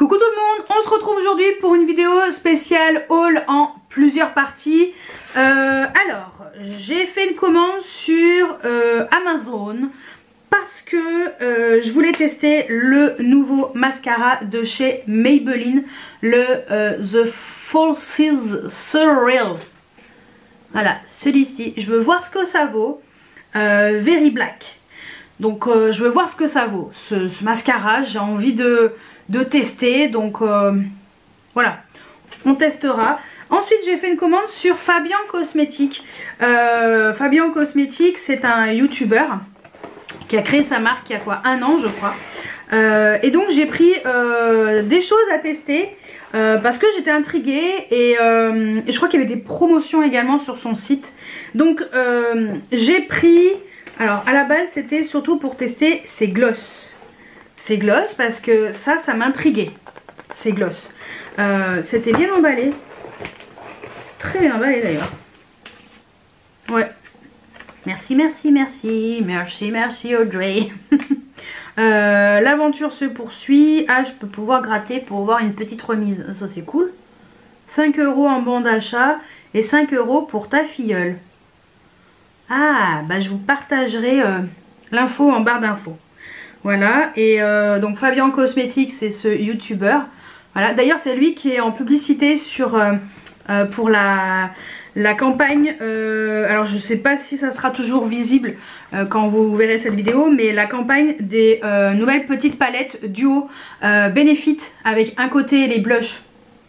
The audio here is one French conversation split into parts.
Coucou tout le monde, on se retrouve aujourd'hui pour une vidéo spéciale haul en plusieurs parties. Euh, alors, j'ai fait une commande sur euh, Amazon parce que euh, je voulais tester le nouveau mascara de chez Maybelline, le The Falsies Surreal. Voilà, celui-ci. Je veux voir ce que ça vaut. Very Black. Donc je veux voir ce que ça vaut. ce mascara, j'ai envie de de tester. Donc euh, voilà, on testera. Ensuite, j'ai fait une commande sur Fabian Cosmétique. Euh, Fabian Cosmétique, c'est un YouTuber qui a créé sa marque il y a quoi Un an, je crois. Euh, et donc, j'ai pris des choses à tester parce que j'étais intriguée et, je crois qu'il y avait des promotions également sur son site. Donc, j'ai pris... Alors, à la base, c'était surtout pour tester ses glosses c'est gloss parce que ça, ça m'intriguait. C'est gloss. Euh, c'était bien emballé. Très bien emballé d'ailleurs. Ouais. Merci, merci, merci. Merci, merci Audrey. Euh, l'aventure se poursuit. Ah, je peux pouvoir gratter pour voir une petite remise. Ça, c'est cool. 5 euros en bon d'achat et 5 euros pour ta filleule. Ah, bah je vous partagerai euh, l'info en barre d'infos. Voilà, et euh, donc Fabien Cosmétique, c'est ce youtubeur. Voilà, d'ailleurs c'est lui qui est en publicité euh, euh, pour la, la campagne, alors je ne sais pas si ça sera toujours visible quand vous verrez cette vidéo, mais la campagne des nouvelles petites palettes duo Benefit avec un côté les blushs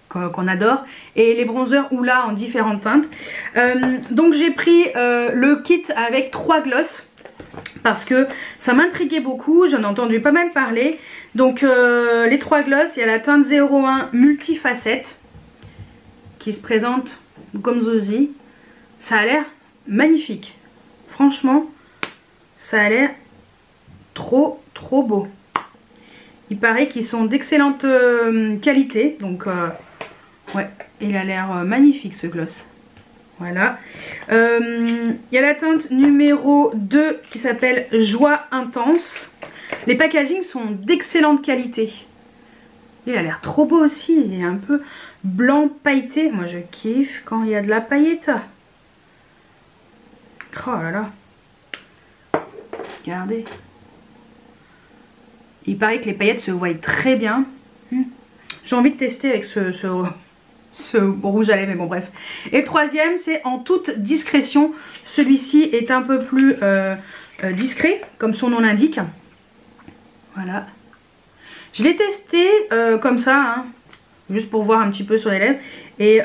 qu'on adore et les bronzers Oula en différentes teintes. donc j'ai pris le kit avec trois glosses parce que ça m'intriguait beaucoup, j'en ai entendu pas mal parler. Donc euh, les trois glosses, il y a la teinte 01 multifacette qui se présente comme Zosie. Ça a l'air magnifique. Franchement, ça a l'air trop trop beau. Il paraît qu'ils sont d'excellente euh, qualité, donc euh, ouais, il a l'air magnifique ce gloss. Voilà. Euh, il y a la teinte numéro 2 qui s'appelle Joie Intense. Les packagings sont d'excellente qualité. Il a l'air trop beau aussi. Il est un peu blanc pailleté. Moi je kiffe quand il y a de la paillette. Oh là là. Regardez. Il paraît que les paillettes se voient très bien. J'ai envie de tester avec ce rouge à lèvres, mais bon bref. Et le troisième, c'est en toute discrétion. Celui-ci est un peu plus euh, euh, discret, comme son nom l'indique. Voilà. Je l'ai testé euh, comme ça, hein, juste pour voir un petit peu sur les lèvres. Et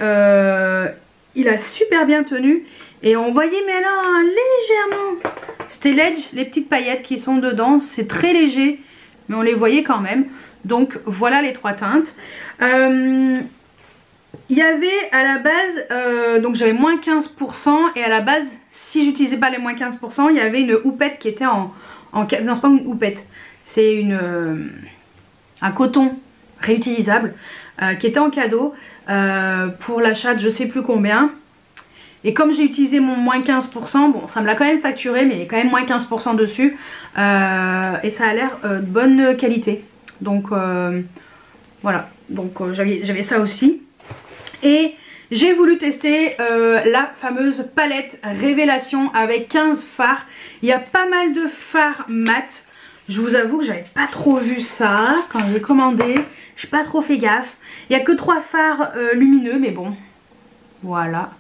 il a super bien tenu. Et on voyait, mais alors, légèrement. C'était l'edge, les petites paillettes qui sont dedans. C'est très léger, mais on les voyait quand même. Donc voilà les trois teintes. Il y avait à la base, euh, donc j'avais moins 15% et à la base, si j'utilisais pas les moins 15%, il y avait une houppette qui était en... en non, c'est pas une houppette, c'est une euh, un coton réutilisable euh, qui était en cadeau pour l'achat de je sais plus combien. Et comme j'ai utilisé mon moins 15%, bon ça me l'a quand même facturé mais il y a quand même moins 15% dessus. et ça a l'air de bonne qualité. Donc voilà, donc j'avais ça aussi. Et j'ai voulu tester euh, la fameuse palette Révélation avec 15 fards. Il y a pas mal de fards mat. Je vous avoue que j'avais pas trop vu ça quand j'ai commandé. J'ai pas trop fait gaffe. Il n'y a que 3 fards euh, lumineux mais bon. Voilà.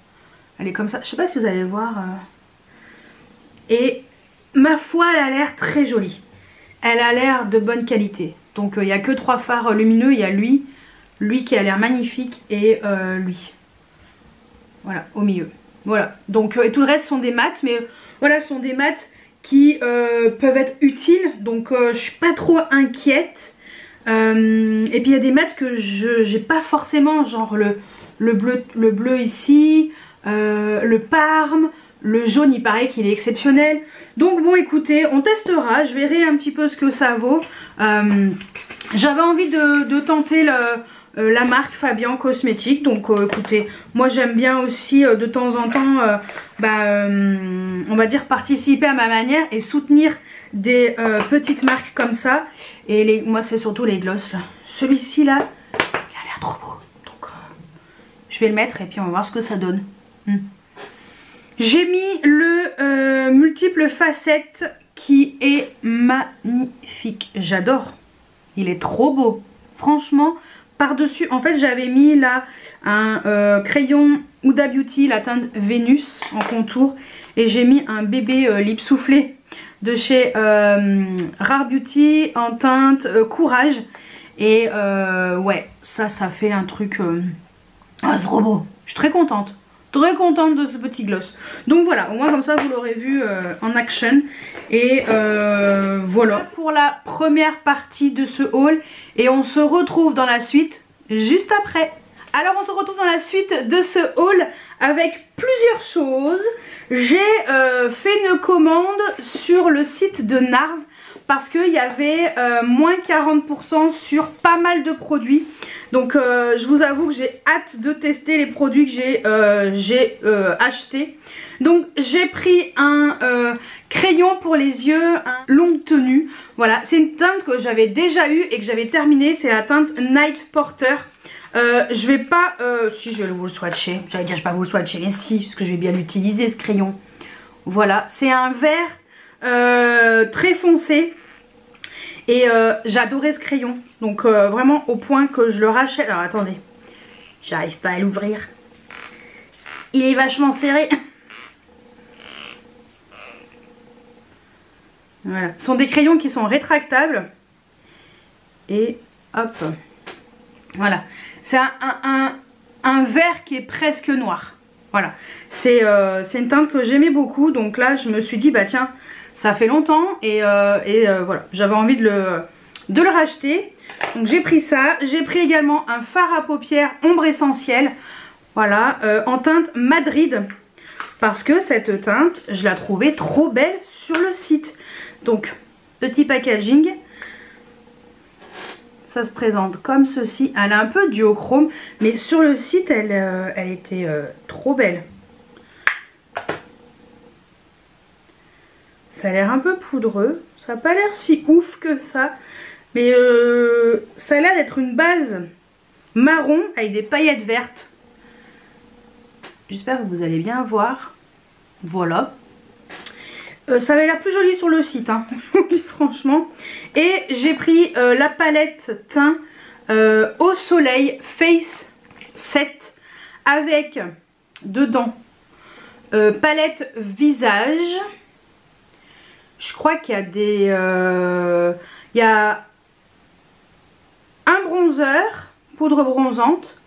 Elle est comme ça. Je sais pas si vous allez voir. Euh. Et ma foi elle a l'air très jolie. Elle a l'air de bonne qualité. Donc il n'y a que 3 fards lumineux. Il y a lui, lui qui a l'air magnifique et euh, lui. Voilà, au milieu. Voilà, donc euh, et tout le reste sont des maths, mais voilà, sont des maths qui euh, peuvent être utiles, donc je suis pas trop inquiète. et puis il y a des maths que je j'ai pas forcément, genre le, le, bleu, le bleu ici, le parme, le jaune il paraît qu'il est exceptionnel. Donc bon écoutez, on testera, je verrai un petit peu ce que ça vaut. J'avais envie de tenter le, euh, la marque Fabian Cosmétique. Donc euh, écoutez, moi j'aime bien aussi de temps en temps, bah, on va dire participer à ma manière et soutenir des petites marques comme ça. Et moi c'est surtout les gloss. Celui-ci là, il a l'air trop beau. Donc je vais le mettre et puis on va voir ce que ça donne. Hmm. J'ai mis le multiple facettes qui est magnifique. J'adore. Il est trop beau. Franchement, par-dessus, en fait, j'avais mis là un euh, crayon Huda Beauty, la teinte Vénus en contour. Et j'ai mis un bébé euh, lip soufflé de chez euh, Rare Beauty en teinte Courage. Et ouais, ça, ça fait un truc... Ah, c'est trop beau. Je suis très contente. Très contente de ce petit gloss. Donc voilà, au moins comme ça vous l'aurez vu euh, en action. Et euh, voilà pour la première partie de ce haul. Et on se retrouve dans la suite juste après. Alors on se retrouve dans la suite de ce haul avec plusieurs choses. J'ai euh, fait une commande sur le site de Nars parce qu'il y avait euh, moins 40% sur pas mal de produits. Donc euh, je vous avoue que j'ai hâte de tester les produits que j'ai euh, achetés. Donc j'ai pris un crayon pour les yeux, un longue tenue. Voilà, c'est une teinte que j'avais déjà eue et que j'avais terminée. C'est la teinte Night Porter. je vais pas, si je vais vous le swatcher, j'allais dire je vais pas vous le swatcher, mais si, parce que je vais bien l'utiliser ce crayon. Voilà, c'est un vert très foncé. Et euh, j'adorais ce crayon. Donc euh, vraiment au point que je le rachète. Alors attendez, j'arrive pas à l'ouvrir. Il est vachement serré. Voilà. Ce sont des crayons qui sont rétractables. Et hop. Voilà. C'est un, un, vert qui est presque noir. Voilà. C'est une teinte que j'aimais beaucoup. Donc là, je me suis dit, bah tiens, ça fait longtemps et, euh, euh, voilà, j'avais envie de le, racheter. Donc j'ai pris ça. J'ai pris également un fard à paupières ombre essentielle. Voilà, euh, en teinte Madrid. Parce que cette teinte, je la trouvais trop belle sur le site. Donc, petit packaging. Ça se présente comme ceci. Elle a un peu duochrome, mais sur le site, elle était trop belle. Ça a l'air un peu poudreux. Ça n'a pas l'air si ouf que ça. Mais euh, ça a l'air d'être une base marron avec des paillettes vertes. J'espère que vous allez bien voir. Voilà. Euh, ça avait l'air plus joli sur le site, hein, franchement. Et j'ai pris euh, la palette teint au soleil Face 7 avec dedans palette visage je crois qu'il y a des... Euh, il y a un bronzer, poudre bronzante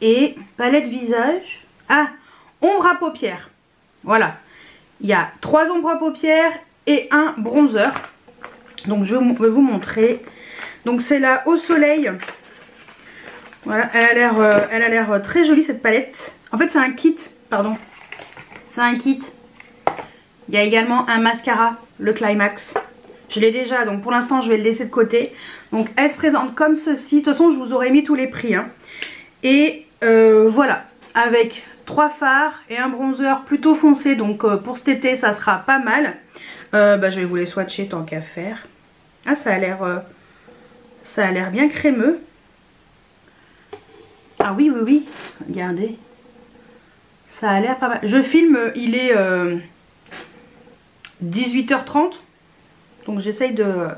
et palette visage. Ah, ombre à paupières. Voilà. Il y a trois ombres à paupières et un bronzer. Donc je vais vous montrer. Donc c'est là au soleil. Voilà, elle a l'air euh, elle a l'air très jolie cette palette. En fait c'est un kit, pardon. C'est un kit il y a également un mascara, le Climax. Je l'ai déjà, donc pour l'instant je vais le laisser de côté. Donc elle se présente comme ceci. De toute façon je vous aurais mis tous les prix. Hein. Et euh, voilà, avec trois fards et un bronzer plutôt foncé. Donc euh, pour cet été ça sera pas mal. Euh, bah, je vais vous les swatcher tant qu'à faire. Ah ça a l'air ça a l'air bien crémeux. Ah oui oui oui, regardez. Ça a l'air pas mal. Je filme, il est... 18h30. Donc j'essaye de...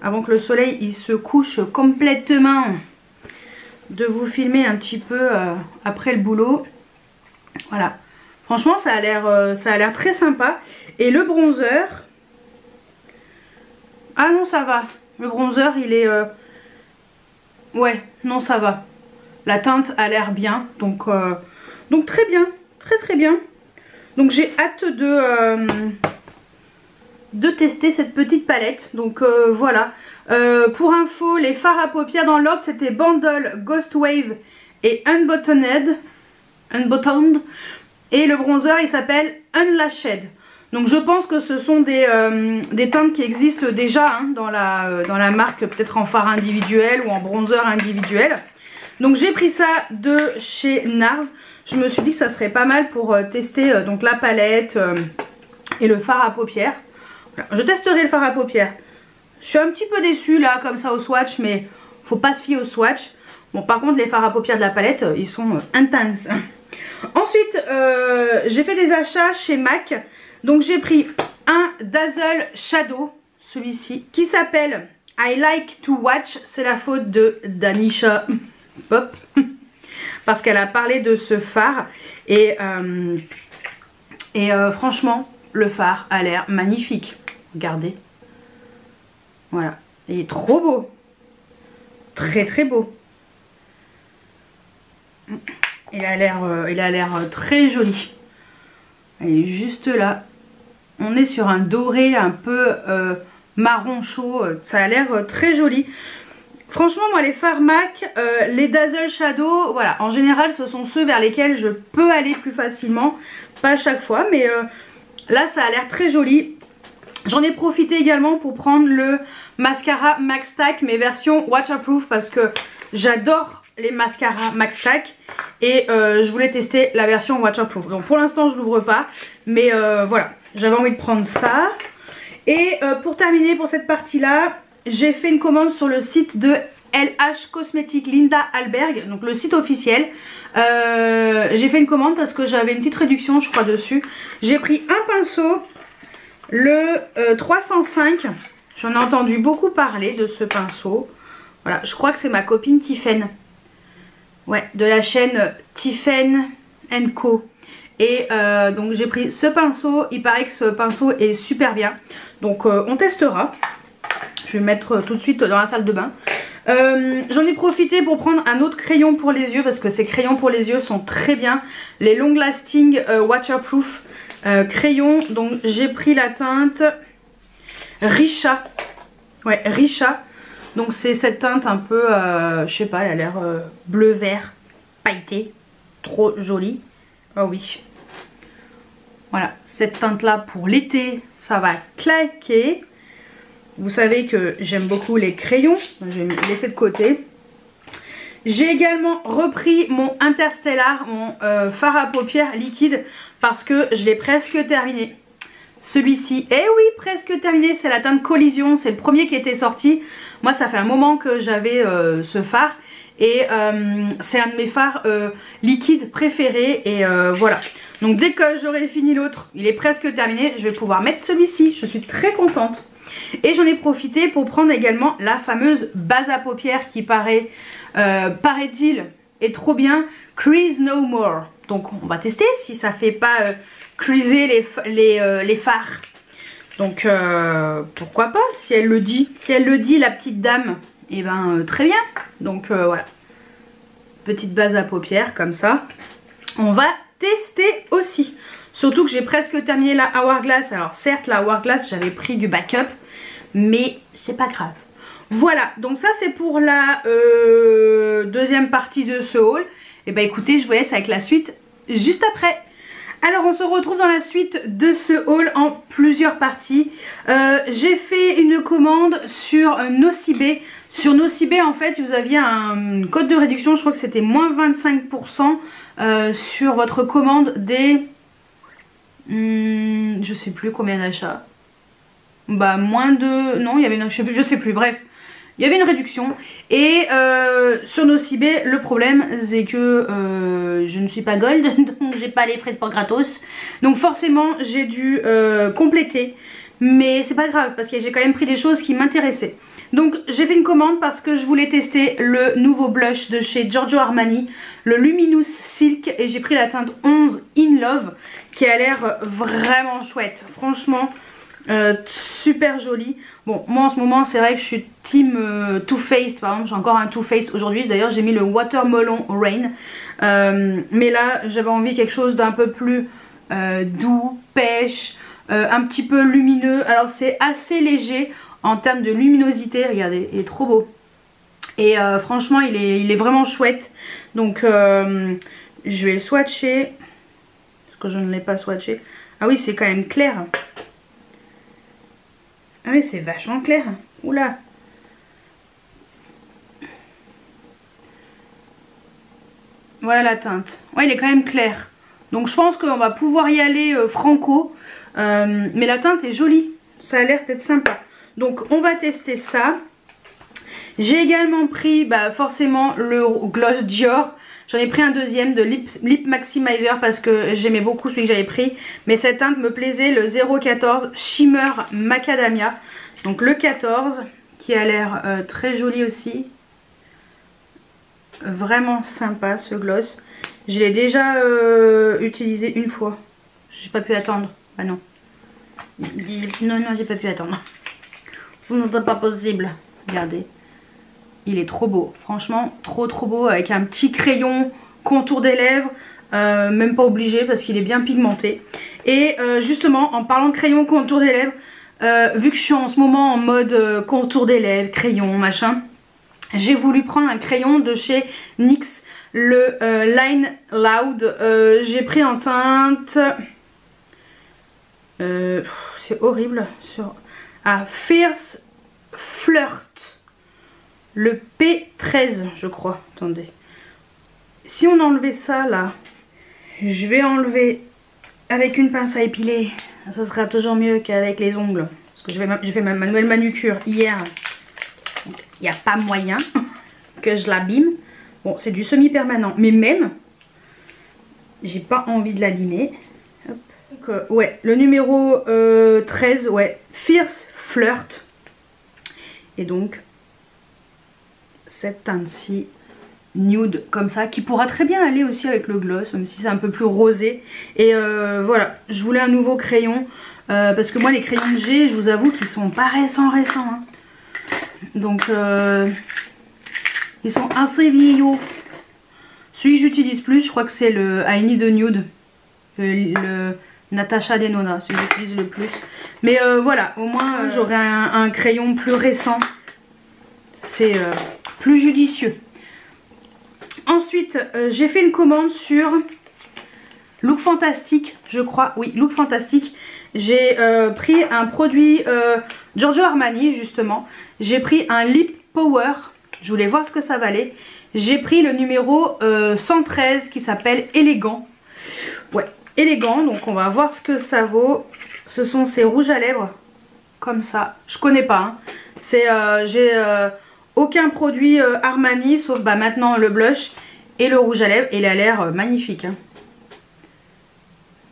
Avant que le soleil il se couche complètement, de vous filmer un petit peu euh, après le boulot. Voilà. Franchement ça a l'air euh, ça a l'air très sympa. Et le bronzer... Ah non ça va. Le bronzer il est... Euh, ouais, non ça va. La teinte a l'air bien. Donc, donc très bien. Très très bien. Donc j'ai hâte de de tester cette petite palette. Donc euh, voilà. Euh, pour info, les fards à paupières dans l'ordre, c'était Bandle, Ghost Wave et Unbuttoned. Unbuttoned. Et le bronzer, il s'appelle Unlashed. Donc je pense que ce sont des, des teintes qui existent déjà hein, dans, la, dans la marque, peut-être en fard individuel ou en bronzer individuel. Donc j'ai pris ça de chez NARS. Je me suis dit que ça serait pas mal pour tester donc la palette et le fard à paupières. Je testerai le fard à paupières. Je suis un petit peu déçue là comme ça au swatch mais faut pas se fier au swatch. Bon par contre les fards à paupières de la palette ils sont euh, intenses. Ensuite euh, j'ai fait des achats chez MAC. Donc j'ai pris un Dazzle Shadow, celui-ci, qui s'appelle I Like to Watch. C'est la faute de Danisha Pop. Parce qu'elle a parlé de ce phare. Et, euh, et franchement, le phare a l'air magnifique. Regardez. Voilà. Il est trop beau. Très très beau. Il a l'air euh, euh, très joli. Il est juste là. On est sur un doré un peu euh, marron chaud. Ça a l'air très joli. Franchement, moi, les Pharmac, les Dazzle Shadow, voilà, en général, ce sont ceux vers lesquels je peux aller plus facilement. Pas à chaque fois, mais là, ça a l'air très joli. J'en ai profité également pour prendre le mascara Max Stack, mais version waterproof parce que j'adore les mascaras Max Stack et euh, je voulais tester la version waterproof. Donc pour l'instant je l'ouvre pas, mais euh, voilà, j'avais envie de prendre ça. Et euh, pour terminer pour cette partie là, j'ai fait une commande sur le site de LH Cosmetics Linda Alberg, donc le site officiel. j'ai fait une commande parce que j'avais une petite réduction je crois dessus. J'ai pris un pinceau le 305, euh, j'en ai entendu beaucoup parler de ce pinceau. Voilà, je crois que c'est ma copine Tiffen. Ouais, de la chaîne Tiffen Co. Et euh, donc j'ai pris ce pinceau, il paraît que ce pinceau est super bien. Donc euh, on testera. Je vais mettre tout de suite dans la salle de bain. J'en ai profité pour prendre un autre crayon pour les yeux parce que ces crayons pour les yeux sont très bien. Les Long Lasting Waterproof euh, crayon, donc j'ai pris la teinte Richa. Ouais, Richa. Donc c'est cette teinte un peu, euh, je sais pas, elle a l'air euh, bleu-vert, pailleté. Trop jolie. Oh oui. Voilà, cette teinte-là pour l'été, ça va claquer. Vous savez que j'aime beaucoup les crayons. Je vais me laisser de côté. J'ai également repris mon Interstellar, mon fard à paupières liquide parce que je l'ai presque terminé. Celui-ci, eh oui, presque terminé, c'est la teinte Collision, c'est le premier qui était sorti. Moi, ça fait un moment que j'avais euh, ce phare et euh, c'est un de mes fards liquides préférés et voilà. Donc dès que j'aurai fini l'autre, il est presque terminé, je vais pouvoir mettre celui-ci. Je suis très contente. Et j'en ai profité pour prendre également la fameuse base à paupières qui paraît euh, paraît-il, est trop bien. Crease No More. Donc on va tester si ça fait pas euh, les, euh, les phares. Donc pourquoi pas, si elle le dit. Si elle le dit, la petite dame, et eh ben très bien. Donc voilà. Petite base à paupières comme ça. On va tester aussi. Surtout que j'ai presque terminé la Hourglass. Alors certes, la Hourglass, j'avais pris du backup. Mais c'est pas grave. Voilà, donc ça c'est pour la euh, deuxième partie de ce haul. Et eh bah ben, écoutez, je vous laisse avec la suite juste après. Alors on se retrouve dans la suite de ce haul en plusieurs parties. Euh, j'ai fait une commande sur Nocibé. Sur Nocibé en fait vous aviez un code de réduction, je crois que c'était moins 25% euh, sur votre commande des... Hmm, je sais plus combien d'achats. Bah moins de... Non il y avait une... Je sais plus, bref il y avait une réduction. Et euh, sur Nocibé le problème c'est que euh, je ne suis pas gold donc j'ai pas les frais de port gratos. Donc forcément j'ai dû euh, compléter. Mais c'est pas grave parce que j'ai quand même pris des choses qui m'intéressaient. Donc j'ai fait une commande parce que je voulais tester le nouveau blush de chez Giorgio Armani le Luminous Silk et j'ai pris la teinte 11 In Love qui a l'air vraiment chouette. Franchement euh, super joli. Bon, moi en ce moment, c'est vrai que je suis team euh, Too Faced. Par exemple, j'ai encore un Too Faced aujourd'hui. D'ailleurs, j'ai mis le Watermelon Rain. Euh, mais là, j'avais envie quelque chose d'un peu plus doux, pêche, un petit peu lumineux. Alors, c'est assez léger en termes de luminosité. Regardez, il est trop beau. Et franchement, il est, il est vraiment chouette. Donc, je vais le swatcher. Parce que je ne l'ai pas swatché. Ah oui, c'est quand même clair. Ah oui, c'est vachement clair. Oula. Voilà la teinte. Ouais, il est quand même clair. Donc je pense qu'on va pouvoir y aller euh, franco. Euh, mais la teinte est jolie. Ça a l'air d'être sympa. Donc on va tester ça. J'ai également pris bah, forcément le gloss Dior. J'en ai pris un deuxième de Lip, Lip Maximizer parce que j'aimais beaucoup celui que j'avais pris. Mais cette teinte me plaisait, le 014 Shimmer Macadamia. Donc le 14 qui a l'air euh, très joli aussi. Vraiment sympa ce gloss. Je l'ai déjà euh, utilisé une fois. J'ai pas pu attendre. Ah non. Non, non, j'ai pas pu attendre. Ce n'était pas possible. Regardez. Il est trop beau. Franchement, trop trop beau. Avec un petit crayon contour des lèvres. Euh, même pas obligé parce qu'il est bien pigmenté. Et euh, justement, en parlant de crayon contour des lèvres, vu que je suis en ce moment en mode contour des lèvres, crayon, machin, j'ai voulu prendre un crayon de chez NYX le euh, Line Loud. Euh, j'ai pris en teinte... Euh, c'est horrible. Sur, ah, Fierce Flirt. Le P13, je crois. Attendez. Si on enlevait ça, là, je vais enlever avec une pince à épiler. Ça sera toujours mieux qu'avec les ongles. Parce que j'ai fait ma, nouvelle manucure hier. Il n'y a pas moyen que je l'abîme. Bon, c'est du semi-permanent. Mais même, j'ai pas envie de l'abîmer. Euh, ouais, le numéro 13, euh, ouais, Fierce Flirt. Et donc, cette teinte-ci, nude comme ça, qui pourra très bien aller aussi avec le gloss, même si c'est un peu plus rosé. Et euh, voilà, je voulais un nouveau crayon, parce que moi les crayons que j'ai, je vous avoue qu'ils sont pas récents récents. Hein. Donc, ils sont assez vieillots. Celui que j'utilise plus, je crois que c'est le I Need a Nude. Le, Natasha Denona, celui que j'utilise le plus. Mais euh, voilà, au moins euh, j'aurai un, crayon plus récent. C'est euh, plus judicieux. Ensuite, j'ai fait une commande sur Look Fantastique, je crois. Oui, Look Fantastique. J'ai pris un produit Giorgio Armani, justement. J'ai pris un Lip Power je voulais voir ce que ça valait. J'ai pris le numéro 113 euh, qui s'appelle Élégant. Ouais, élégant. Donc on va voir ce que ça vaut. Ce sont ces rouges à lèvres. Comme ça. Je connais pas. Hein. C'est, euh, J'ai euh, aucun produit Armani sauf bah, maintenant le blush et le rouge à lèvres. Et il a l'air magnifique. Hein.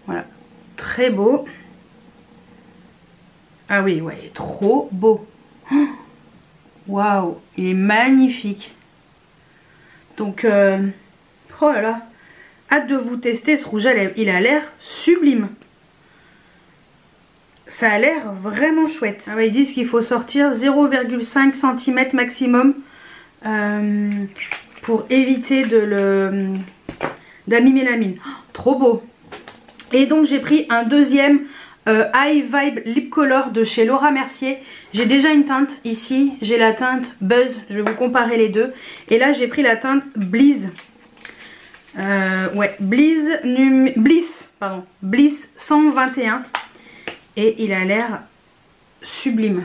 Voilà. Très beau. Ah oui, ouais, trop beau. Waouh, il est magnifique. Donc, euh, oh là là, hâte de vous tester ce rouge à lèvres. Il a l'air sublime. Ça a l'air vraiment chouette. Ah ils disent qu'il faut sortir 0,5 cm maximum euh, pour éviter de le la mine. Oh, trop beau. Et donc j'ai pris un deuxième euh, High Vibe Lip Color de chez Laura Mercier. J'ai déjà une teinte ici, j'ai la teinte Buzz, je vais vous comparer les deux. Et là j'ai pris la teinte Bliss. Euh, ouais, Bliss, Bliss, pardon, Bliss 121. Et il a l'air sublime.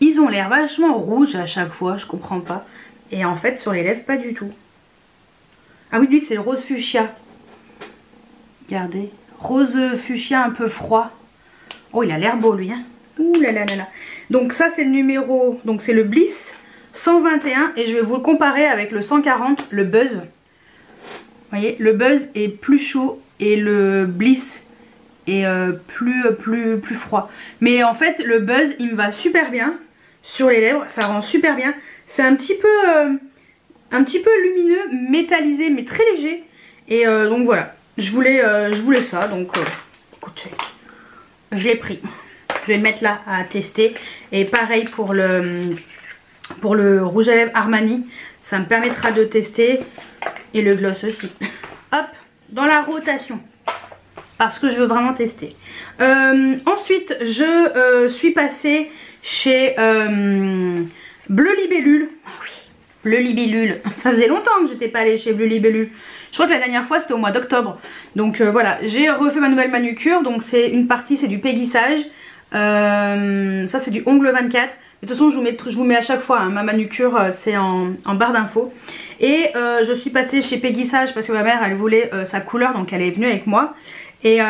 Ils ont l'air vachement rouges à chaque fois, je comprends pas. Et en fait sur les lèvres pas du tout. Ah oui lui c'est le rose fuchsia. Regardez rose fuchsia un peu froid. Oh, il a l'air beau lui. Hein. Ouh là là là là. Donc ça c'est le numéro, donc c'est le Bliss 121 et je vais vous le comparer avec le 140, le Buzz. Vous voyez, le Buzz est plus chaud et le Bliss est euh, plus, plus, plus froid. Mais en fait le Buzz il me va super bien sur les lèvres, ça rend super bien. C'est un petit peu... Euh, un petit peu lumineux, métallisé mais très léger. Et euh, donc voilà, je voulais, euh, ça, donc euh, écoutez, je l'ai pris. Je vais le mettre là à tester. Et pareil pour le, pour le rouge à lèvres Armani, ça me permettra de tester. Et le gloss aussi. Hop, dans la rotation. Parce que je veux vraiment tester. Euh, ensuite, je suis passée chez Bleu Libellule. Ah oui, Bleu Libellule. Ça faisait longtemps que j'étais pas allée chez Bleu Libellule. Je crois que la dernière fois c'était au mois d'octobre. Donc voilà, j'ai refait ma nouvelle manucure. Donc c'est une partie c'est du péguissage. ça c'est du ongle 24. De toute façon je vous mets, je vous mets à chaque fois hein, ma manucure c'est en, barre d'infos. Et je suis passée chez péguissage parce que ma mère elle voulait sa couleur donc elle est venue avec moi. Et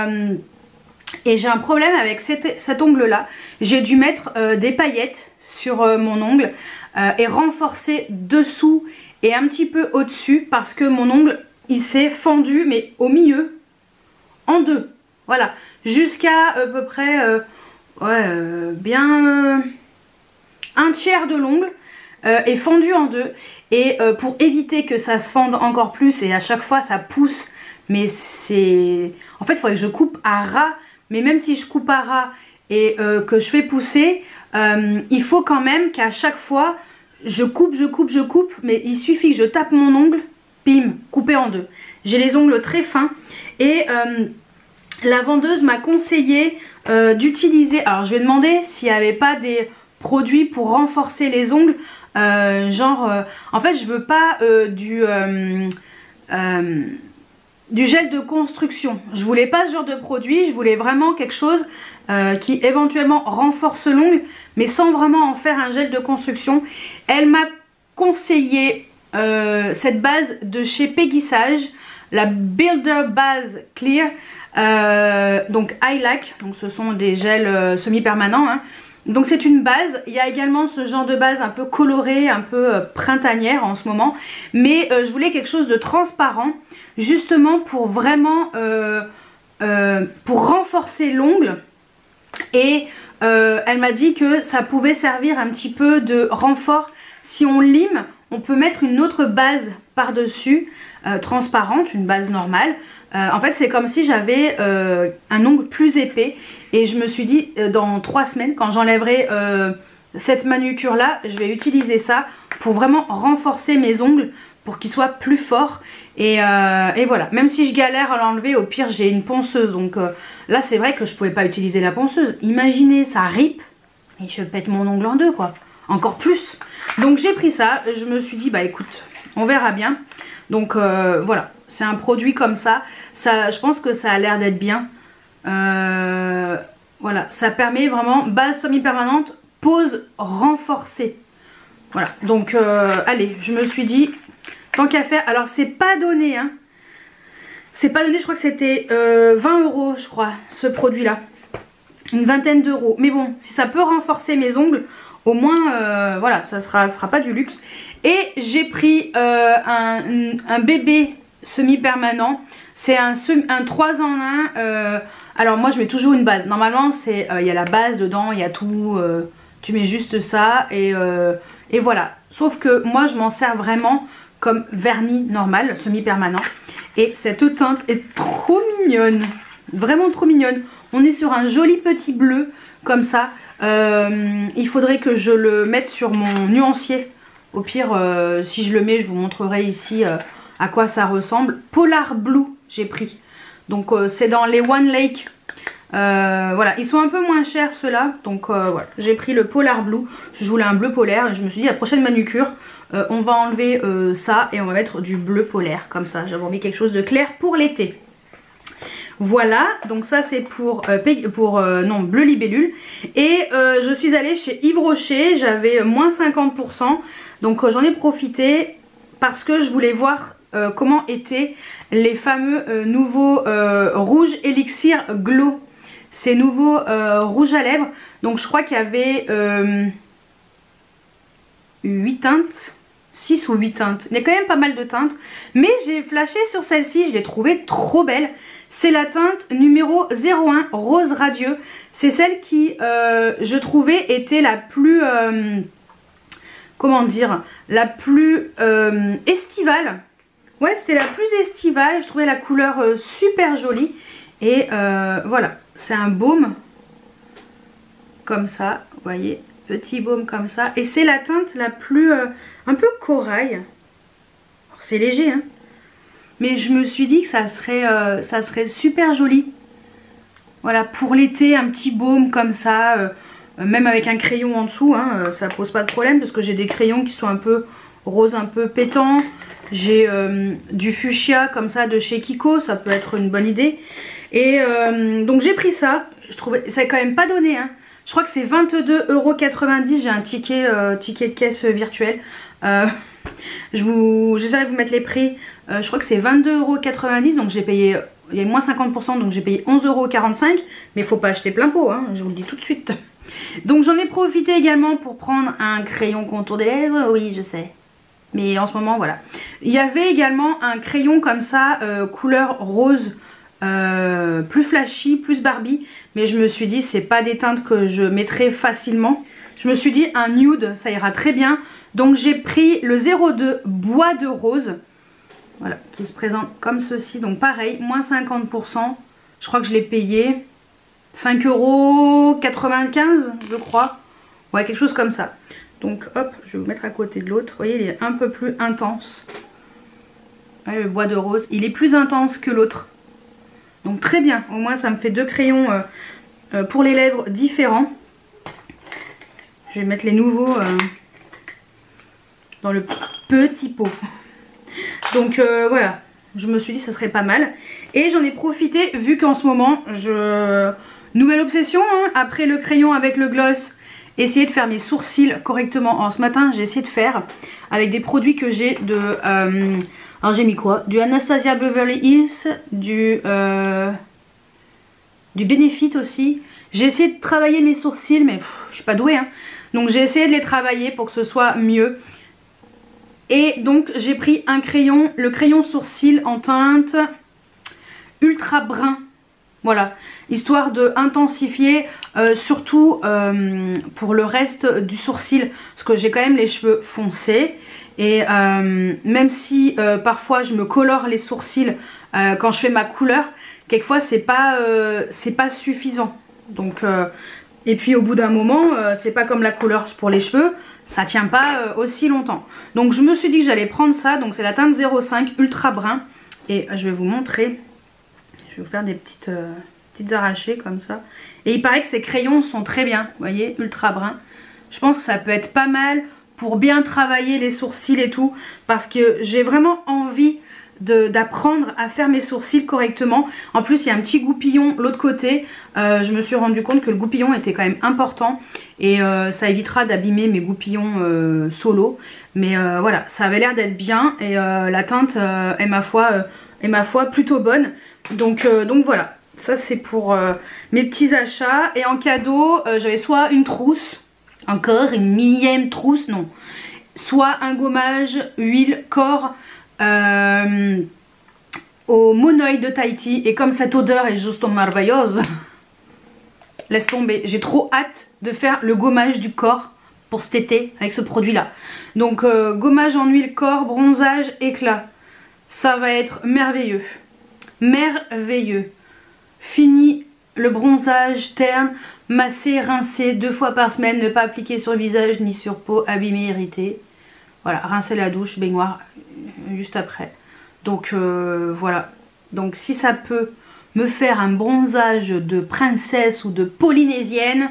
et j'ai un problème avec cet, ongle là. J'ai dû mettre euh, des paillettes sur euh, mon ongle euh, et renforcer dessous et un petit peu au-dessus parce que mon ongle il s'est fendu mais au milieu en deux. Voilà, jusqu'à à peu près bien un tiers de l'ongle est fendu en deux. Et pour éviter que ça se fende encore plus et à chaque fois ça pousse mais c'est... En fait il faudrait que je coupe à ras. Mais même si je coupe à ras et euh, que je fais pousser, euh, il faut quand même qu'à chaque fois, je coupe, je coupe, je coupe, mais il suffit que je tape mon ongle, pim, coupé en deux. J'ai les ongles très fins. Et euh, la vendeuse m'a conseillé d'utiliser, alors je vais demander s'il n'y avait pas des produits pour renforcer les ongles, genre, en fait je veux pas du du gel de construction. Je voulais pas ce genre de produit, je voulais vraiment quelque chose euh, qui éventuellement renforce l'ongle, mais sans vraiment en faire un gel de construction. Elle m'a conseillé euh, cette base de chez Péguissage, la Builder Base Clear, euh, donc Lac, donc ce sont des gels semi-permanents. Hein. Donc c'est une base, il y a également ce genre de base un peu colorée, un peu printanière en ce moment, mais je voulais quelque chose de transparent justement pour vraiment euh, euh, pour renforcer l'ongle. Et euh, elle m'a dit que ça pouvait servir un petit peu de renfort. Si on lime on peut mettre une autre base par dessus transparente une base normale. En fait c'est comme si j'avais un ongle plus épais. Et je me suis dit dans trois semaines quand j'enlèverai cette manucure là je vais utiliser ça pour vraiment renforcer mes ongles pour qu'ils soient plus forts euh, et, voilà, même si je galère à l'enlever, au pire j'ai une ponceuse. Donc euh, là c'est vrai que je pouvais pas utiliser la ponceuse. Imaginez, ça rip et je pète mon ongle en deux quoi. Encore plus. Donc j'ai pris ça, je me suis dit bah écoute, on verra bien. Donc euh, voilà, c'est un produit comme ça. ça. Je pense que ça a l'air d'être bien. voilà, ça permet vraiment base semi-permanente, pose renforcée. Voilà, donc allez, je me suis dit Tant qu'à faire, alors c'est pas donné, hein. C'est pas donné, je crois que c'était 20 euh, euros, je crois, ce produit-là. Une vingtaine d'euros. Mais bon, si ça peut renforcer mes ongles, au moins, euh, voilà, ça sera, sera pas du luxe. Et j'ai pris euh, un, bébé semi-permanent. C'est un, un 3 en 1. alors moi, je mets toujours une base. Normalement, il y a la base dedans, il y a tout. tu mets juste ça et, et voilà. Sauf que moi, je m'en sers vraiment comme vernis normal, semi-permanent. Et cette teinte est trop mignonne, vraiment trop mignonne. On est sur un joli petit bleu comme ça. Euh, il faudrait que je le mette sur mon nuancier. Au pire, euh, si je le mets, je vous montrerai ici euh, à quoi ça ressemble. Polar Blue, j'ai pris. Donc c'est dans les One Lake. voilà, ils sont un peu moins chers ceux-là. Donc voilà, j'ai pris le Polar Blue. Je voulais un bleu polaire et je me suis dit la prochaine manucure, euh, on va enlever euh, ça et on va mettre du bleu polaire comme ça. J'avais envie quelque chose de clair pour l'été. Voilà, donc ça c'est pour, euh, pour non, bleu libellule. Et je suis allée chez Yves Rocher, j'avais moins 50%. Donc j'en ai profité parce que je voulais voir comment étaient les fameux nouveaux rouges élixir glow. Ces nouveaux rouges à lèvres. Donc je crois qu'il y avait 8 teintes 6 ou 8 teintes. Il y a quand même pas mal de teintes. Mais j'ai flashé sur celle-ci, je l'ai trouvée trop belle. C'est la teinte numéro 01 Rose Radieux. C'est celle qui, euh, je trouvais, était la plus... Euh, comment dire La plus euh, estivale. Ouais, c'était la plus estivale. Je trouvais la couleur super jolie. Et voilà, c'est un baume. Comme ça, vous voyez petit baume comme ça. Et c'est la teinte la plus... Euh, un peu corail. C'est léger, hein. Mais je me suis dit que ça serait, euh, ça serait super joli. Voilà, pour l'été, un petit baume comme ça. Euh, même avec un crayon en dessous, hein, ça pose pas de problème. Parce que j'ai des crayons qui sont un peu rose, un peu pétant. J'ai du fuchsia comme ça de chez Kiko, ça peut être une bonne idée. Et donc j'ai pris ça, je trouvais, ça n'a quand même pas donné hein. Je crois que c'est 22,90€, j'ai un ticket, ticket de caisse virtuel. je vous, j'essaierai de vous mettre les prix, je crois que c'est 22,90€ donc j'ai payé il y a moins 50% donc j'ai payé 11,45€ mais il faut pas acheter plein pot hein, je vous le dis tout de suite. Donc j'en ai profité également pour prendre un crayon contour des lèvres oui je sais. Mais en ce moment voilà. Il y avait également un crayon comme ça euh, couleur rose euh, plus flashy, plus Barbie mais je me suis dit c'est pas des teintes que je mettrai facilement je me suis dit un nude ça ira très bien donc j'ai pris le 02 bois de rose voilà, qui se présente comme ceci. Donc pareil, moins 50%. Je crois que je l'ai payé 5,95€ je crois. Ouais, quelque chose comme ça. Donc hop, je vais vous mettre à côté de l'autre. Vous voyez, il est un peu plus intense. le bois de rose, il est plus intense que l'autre. Donc très bien, au moins ça me fait deux crayons euh, euh, pour les lèvres différents. Je vais mettre les nouveaux euh, dans le petit pot. Donc voilà, je me suis dit ça serait pas mal. Et j'en ai profité vu qu'en ce moment, je... Nouvelle obsession, hein, après le crayon avec le gloss, essayer de faire mes sourcils correctement. Ce matin, j'ai essayé de faire avec des produits que j'ai de... Alors j'ai mis quoi? Du Anastasia Beverly Hills, du... Euh, du Benefit aussi. J'ai essayé de travailler mes sourcils, mais je suis pas douée. Hein. Donc j'ai essayé de les travailler pour que ce soit mieux. Et donc j'ai pris un crayon, le crayon sourcil en teinte ultra brun. Voilà, histoire de intensifier euh, surtout euh, pour le reste du sourcil. Parce que j'ai quand même les cheveux foncés. Et euh, même si parfois je me colore les sourcils quand je fais ma couleur, quelquefois c'est pas, pas suffisant. Donc, et puis au bout d'un moment, c'est pas comme la couleur pour les cheveux ça tient pas euh, aussi longtemps. Donc je me suis dit que j'allais prendre ça, donc c'est la teinte 05 ultra brun. Et je vais vous montrer, je vais vous faire des petites, euh, petites arrachées comme ça. Et il paraît que ces crayons sont très bien, vous voyez, ultra brun. Je pense que ça peut être pas mal pour bien travailler les sourcils et tout. Parce que j'ai vraiment envie d'apprendre à faire mes sourcils correctement. En plus, il y a un petit goupillon l'autre côté. Euh, je me suis rendu compte que le goupillon était quand même important. Et euh, ça évitera d'abîmer mes goupillons euh, solo. Mais voilà, ça avait l'air d'être bien. Et la teinte est, ma foi, est plutôt bonne. Donc voilà, ça c'est pour mes petits achats. Et en cadeau, j'avais soit une trousse, encore une millième trousse, non. Soit un gommage, huile, corps euh, au monoï de Tahiti. Et comme cette odeur est juste merveilleuse, laisse tomber. J'ai trop hâte de faire le gommage du corps pour cet été avec ce produit là. Donc euh, gommage en huile corps, bronzage, éclat. Ça va être merveilleux. Merveilleux. Fini le bronzage terne, masser, rincer deux fois par semaine, ne pas appliquer sur visage ni sur peau, abîmée, irritée. Voilà, rincer la douche, baignoire juste après. Donc euh, voilà. Donc si ça peut me faire un bronzage de princesse ou de polynésienne,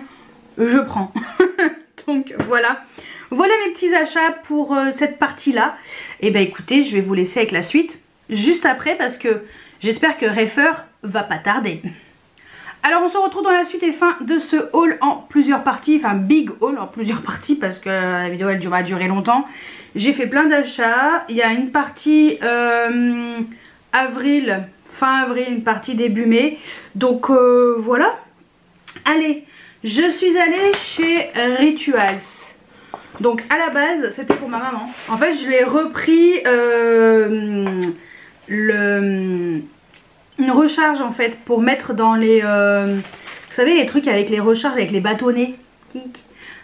je prends. Donc voilà. Voilà mes petits achats pour euh, cette partie-là. Et eh ben écoutez, je vais vous laisser avec la suite juste après parce que j'espère que Refer va pas tarder. Alors on se retrouve dans la suite et fin de ce haul en plusieurs parties, enfin big haul en plusieurs parties parce que la vidéo elle va durer longtemps. J'ai fait plein d'achats, il y a une partie euh, avril, fin avril, une partie début mai. Donc euh, voilà. Allez, je suis allée chez Rituals. Donc à la base c'était pour ma maman. En fait je l'ai repris euh, le recharge en fait pour mettre dans les... Euh, vous savez les trucs avec les recharges avec les bâtonnets.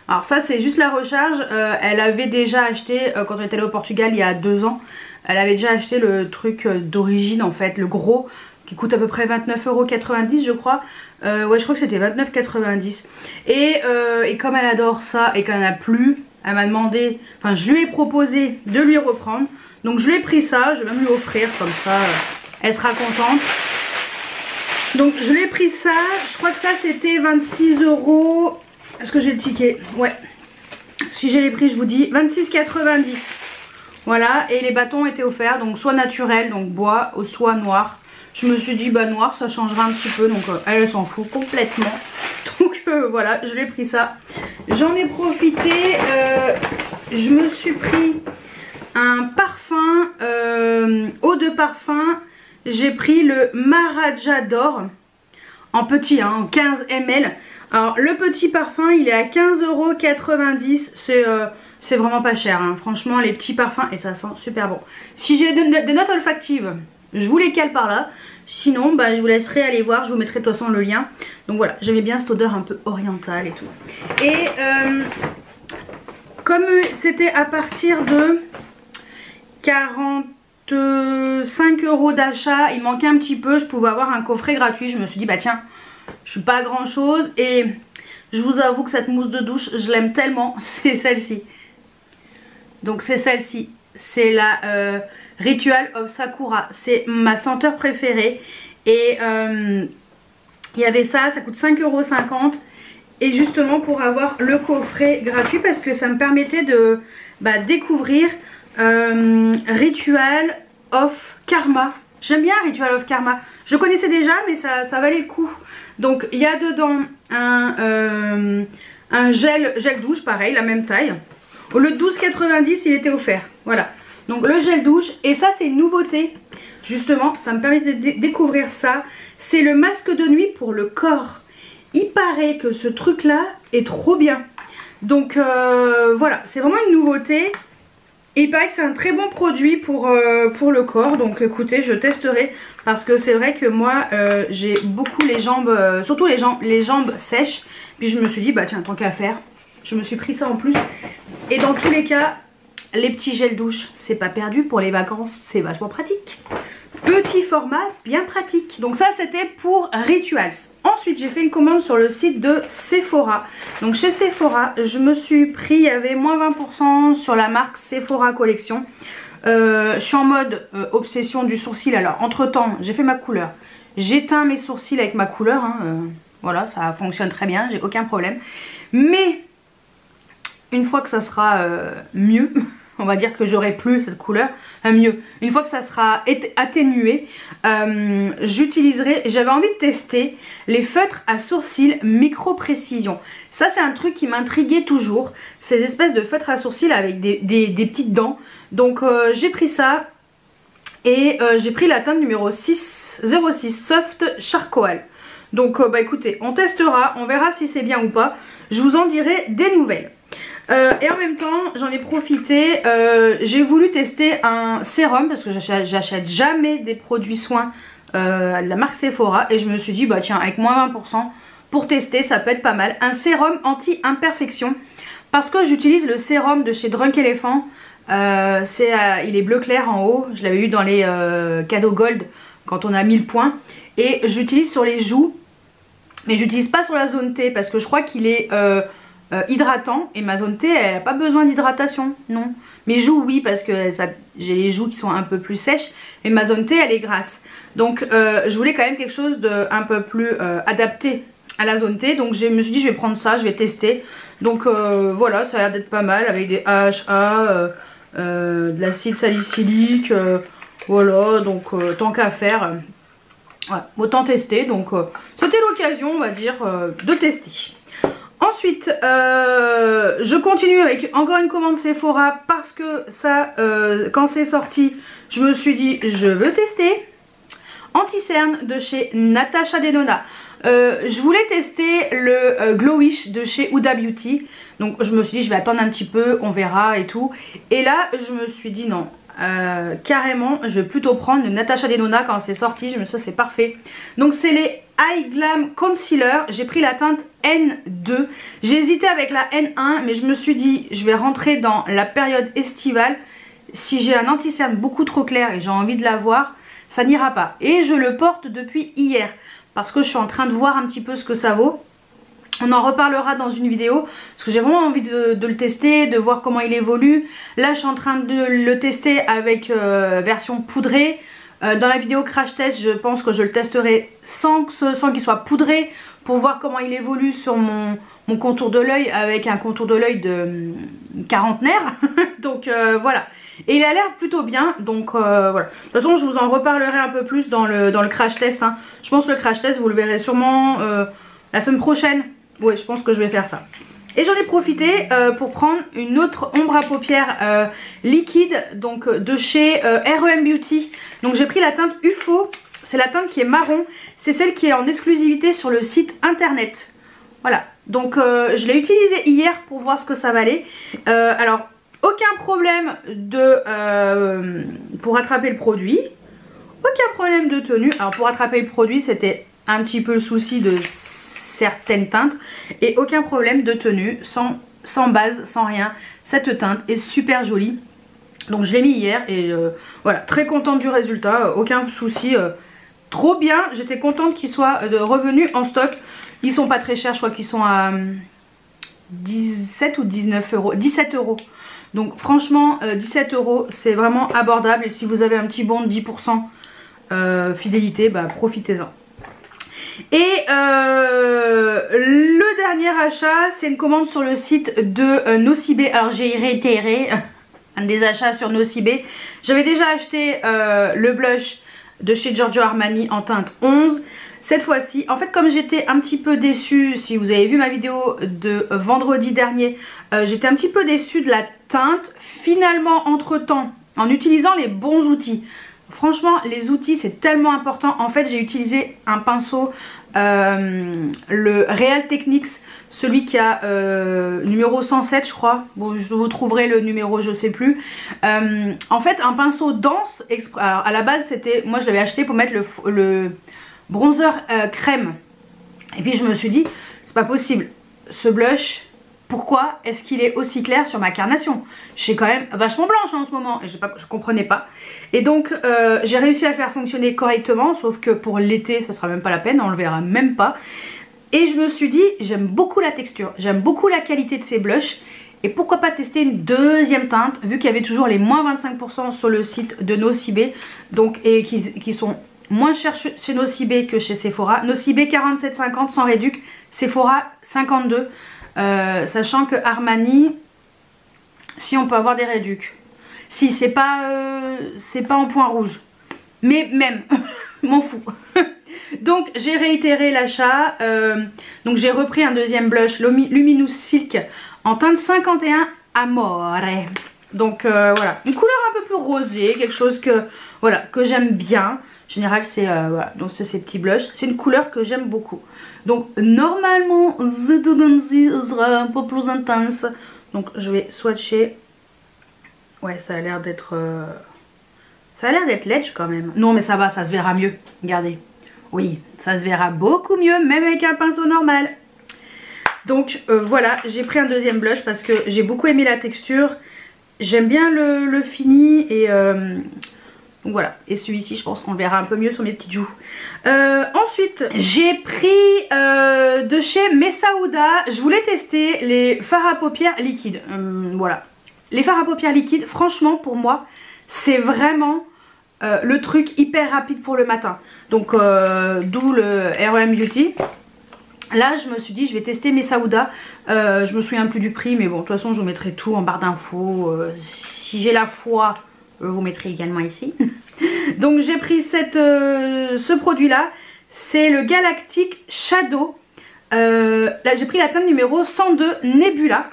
Alors ça c'est juste la recharge, euh, elle avait déjà acheté euh, quand on était allé au Portugal il y a deux ans, elle avait déjà acheté le truc d'origine en fait, le gros qui coûte à peu près 29,90€ je crois, ouais je crois que c'était 29,90€ et, et comme elle adore ça et qu'elle n'en a plus, elle m'a demandé, enfin je lui ai proposé de lui reprendre, donc je lui ai pris ça, je vais même lui offrir comme ça elle sera contente. Donc je lui ai pris ça, je crois que ça c'était 26 euros. Est-ce que j'ai le ticket? Ouais. Si j'ai les prix je vous dis 26,90. Voilà, et les bâtons étaient offerts, donc soit naturel, donc bois, soit noir. Je me suis dit, bah noir, ça changera un petit peu, donc euh, elle, s'en fout complètement. Donc euh, voilà, je l'ai pris ça. J'en ai profité, euh, je me suis pris un parfum, eau de parfum. J'ai pris le Maharaja d'or en petit, hein, en 15 ml. Alors le petit parfum, il est à 15,90€. C'est c'est vraiment pas cher, hein. franchement les petits parfums et ça sent super bon. Si j'ai des, notes olfactives, je vous les cale par là. Sinon, bah, je vous laisserai aller voir, je vous mettrai de toute façon le lien. Donc voilà, j'aimais bien cette odeur un peu orientale et tout. Et euh, comme c'était à partir de 45 euros d'achat, il manquait un petit peu, je pouvais avoir un coffret gratuit. Je me suis dit, bah tiens, je suis pas grand chose et je vous avoue que cette mousse de douche, je l'aime tellement, c'est celle-ci. Donc c'est celle-ci. C'est la euh, Ritual of Sakura. C'est ma senteur préférée. Et euh, il y avait ça, ça coûte 5,50€. Et justement pour avoir le coffret gratuit parce que ça me permettait de bah, découvrir euh, Ritual of Karma. J'aime bien Ritual of Karma. Je connaissais déjà mais ça, ça valait le coup. Donc il y a dedans un, un gel, gel douche, pareil, la même taille. Le 12,90 il était offert. Voilà. Donc le gel douche. Et ça c'est une nouveauté. Justement, ça me permet de découvrir ça. C'est le masque de nuit pour le corps. Il paraît que ce truc là est trop bien. Donc euh, voilà, c'est vraiment une nouveauté. Il paraît que c'est un très bon produit pour, euh, pour le corps. Donc écoutez, je testerai. Parce que c'est vrai que moi, euh, j'ai beaucoup les jambes, surtout les jambes, les jambes sèches. Puis je me suis dit, bah tiens, tant qu'à faire, je me suis pris ça en plus. Et dans tous les cas, les petits gels douche, c'est pas perdu pour les vacances, c'est vachement pratique. Petit format, bien pratique. Donc ça, c'était pour Rituals. Ensuite, j'ai fait une commande sur le site de Sephora. Donc chez Sephora, je me suis pris, il y avait moins 20% sur la marque Sephora Collection. Euh, je suis en mode euh, obsession du sourcil. Alors, entre temps, j'ai fait ma couleur. J'éteins mes sourcils avec ma couleur. Hein, euh, voilà, ça fonctionne très bien, j'ai aucun problème. Mais une fois que ça sera mieux, on va dire que j'aurai plus cette couleur, euh, mieux, une fois que ça sera atténué, euh, j'utiliserai, j'avais envie de tester les feutres à sourcils micro précision. Ça c'est un truc qui m'intriguait toujours, ces espèces de feutres à sourcils avec des, petites dents. Donc j'ai pris ça et j'ai pris la teinte numéro 6, 06 Soft Charcoal. Donc bah écoutez, on testera, on verra si c'est bien ou pas. Je vous en dirai des nouvelles. Euh, et en même temps, j'en ai profité, euh, j'ai voulu tester un sérum parce que j'achète jamais des produits soins euh, de la marque Sephora et je me suis dit bah tiens avec moins 20% pour tester ça peut être pas mal. Un sérum anti-imperfection parce que j'utilise le sérum de chez Drunk Elephant, il est bleu clair en haut, je l'avais eu dans les cadeaux gold quand on a 1000 points et j'utilise sur les joues mais j'utilise pas sur la zone T parce que je crois qu'il est euh, hydratant et ma zone T elle n'a pas besoin d'hydratation non. Mes joues oui parce que j'ai les joues qui sont un peu plus sèches mais ma zone T elle est grasse. Donc euh, je voulais quand même quelque chose de un peu plus euh, adapté à la zone T. Donc je me suis dit je vais prendre ça je vais tester. Donc voilà ça a l'air d'être pas mal avec des HA de l'acide salicylique voilà donc tant qu'à faire. Autant tester. Donc c'était l'occasion on va dire de tester Ensuite, euh, je continue avec encore une commande Sephora parce que ça, euh, quand c'est sorti, je me suis dit je veux tester. Anti-cerne de chez Natasha Denona. Euh, je voulais tester le Glowish de chez Huda Beauty. Donc je me suis dit je vais attendre un petit peu, on verra et tout. Et là je me suis dit non, carrément je vais plutôt prendre le Natasha Denona quand c'est sorti. Je me suis dit c'est parfait. Donc c'est les Eye Glam Concealer. J'ai pris la teinte N2. J'ai hésité avec la N1 mais je me suis dit je vais rentrer dans la période estivale. Si j'ai un anti-cerne beaucoup trop clair et j'ai envie de l'avoir, ça n'ira pas. Et je le porte depuis hier parce que je suis en train de voir un petit peu ce que ça vaut. On en reparlera dans une vidéo parce que j'ai vraiment envie de, le tester, de voir comment il évolue. Là je suis en train de le tester avec euh, version poudrée. Euh, dans la vidéo crash test, je pense que je le testerai sans, qu'il soit poudré pour voir comment il évolue sur mon, contour de l'œil avec un contour de l'œil de, quarantenaire. donc voilà. Et il a l'air plutôt bien. Donc voilà. De toute façon, je vous en reparlerai un peu plus dans le, dans le crash test. Hein. Je pense que le crash test, vous le verrez sûrement la semaine prochaine. Oui, je pense que je vais faire ça. Et j'en ai profité euh, pour prendre une autre ombre à paupières euh, liquide donc de chez euh, REM Beauty. Donc j'ai pris la teinte UFO, c'est la teinte qui est marron, c'est celle qui est en exclusivité sur le site internet. Voilà, donc je l'ai utilisée hier pour voir ce que ça valait. alors aucun problème de pour attraper le produit, aucun problème de tenue. Alors pour attraper le produit c'était un petit peu le souci de certaines teintes et aucun problème de tenue sans, sans base, sans rien. Cette teinte est super jolie. Donc je l'ai mis hier et euh, voilà, très contente du résultat, aucun souci. Euh, trop bien, j'étais contente qu'ils soient euh, revenus en stock. Ils sont pas très chers, je crois qu'ils sont à 17 ou 19 euros. 17 euros. Donc franchement, 17 euros, c'est vraiment abordable. Et si vous avez un petit bon de 10% fidélité, bah profitez-en. Et euh, le dernier achat, c'est une commande sur le site de euh, Nocibé. Alors j'ai réitéré un des achats sur Nocibé. J'avais déjà acheté euh, le blush de chez Giorgio Armani en teinte 11. Cette fois-ci, en fait comme j'étais un petit peu déçue, si vous avez vu ma vidéo de vendredi dernier, j'étais un petit peu déçue de la teinte. Finalement, entre temps, en utilisant les bons outils, Franchement, les outils, c'est tellement important. En fait, j'ai utilisé un pinceau, euh, le Real Techniques, celui qui a euh, numéro 107, je crois. Vous trouverai le numéro, je sais plus. Euh, en fait, un pinceau dense. Alors, à la base, c'était, moi, je l'avais acheté pour mettre le, le bronzer crème. Et puis, je me suis dit, c'est pas possible. Ce blush, pourquoi est-ce qu'il est aussi clair sur ma carnation? Je suis quand même vachement blanche en ce moment et je, ne comprenais pas. Et donc euh, j'ai réussi à faire fonctionner correctement, sauf que pour l'été ça sera même pas la peine, on le verra même pas. Et je me suis dit, j'aime beaucoup la texture, j'aime beaucoup la qualité de ces blushs. Et pourquoi pas tester une deuxième teinte, vu qu'il y avait toujours les moins 25% sur le site de Nocibé, donc, et qui, sont moins chers chez Nocibé que chez Sephora. Nocibé 47,50 sans réduc, Sephora 52. Euh, sachant que Armani, si on peut avoir des réducs. Si c'est pas, euh, pas en point rouge. Mais même, m'en fous. donc j'ai réitéré l'achat. Euh, donc j'ai repris un deuxième blush Luminous Silk en teinte 51 Amore. Donc voilà, une couleur un peu plus rosée, quelque chose que voilà que j'aime bien. Général, c'est voilà, donc ces petits blushs. C'est une couleur que j'aime beaucoup. Donc normalement, The Dodanzi sera un peu plus intense. Donc je vais swatcher. Ouais, ça a l'air d'être... Euh, ça a l'air d'être ledge quand même. Non mais ça va, ça se verra mieux. Regardez. Oui, ça se verra beaucoup mieux, même avec un pinceau normal. Donc euh, voilà, j'ai pris un deuxième blush parce que j'ai beaucoup aimé la texture. J'aime bien le, fini et... Euh, donc voilà, et celui-ci je pense qu'on le verra un peu mieux sur mes petites joues. Euh, ensuite, j'ai pris euh, de chez Messaouda, je voulais tester les fards à paupières liquides. Euh, voilà, les fards à paupières liquides, franchement pour moi, c'est vraiment le truc hyper rapide pour le matin. Donc d'où le REM Beauty. Là, je me suis dit, je vais tester mes Saouda. je me souviens plus du prix, mais bon, de toute façon, je vous mettrai tout en barre d'infos. si j'ai la foi, vous mettrai également ici. Donc j'ai pris cette, euh, ce produit là, c'est le Galactic Shadow. Euh, là j'ai pris la teinte numéro 102 Nebula.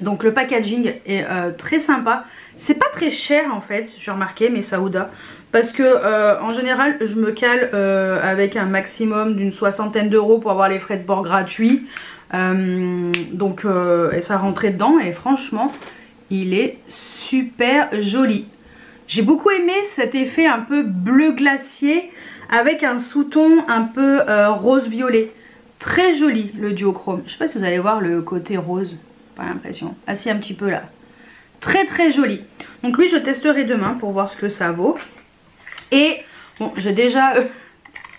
Donc le packaging est euh, très sympa. C'est pas très cher en fait, j'ai remarqué, mais Saouda. Parce que en général je me cale avec un maximum d'une soixantaine d'euros pour avoir les frais de bord gratuits. donc ça rentrait dedans et franchement il est super joli. J'ai beaucoup aimé cet effet un peu bleu glacier avec un sous-ton un peu euh, rose-violet. Très joli le duochrome. Je sais pas si vous allez voir le côté rose. Pas l'impression. Ah un petit peu là. Très très joli. Donc lui je testerai demain pour voir ce que ça vaut. Et bon j'ai déjà euh,